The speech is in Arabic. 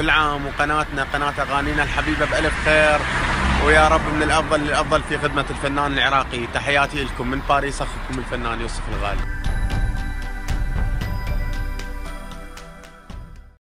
كل عام وقناتنا قناة أغانينا الحبيبة بألف خير. ويا رب من الأفضل للأفضل في خدمة الفنان العراقي. تحياتي لكم من باريس أخوكم الفنان يوسف الغالي.